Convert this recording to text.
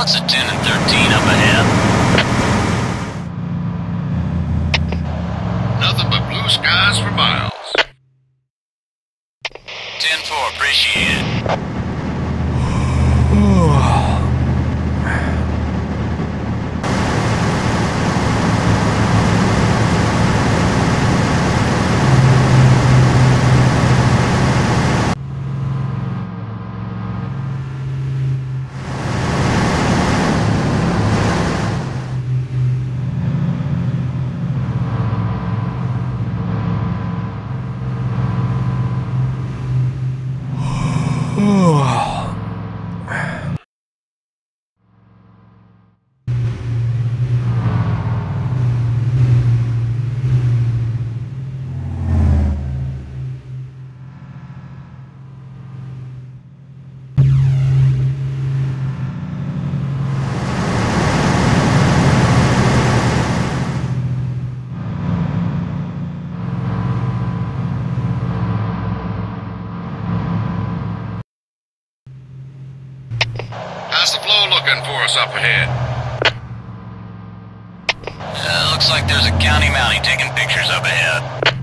What's a 10 us up ahead? Uh, looks like there's a county mountie taking pictures up ahead.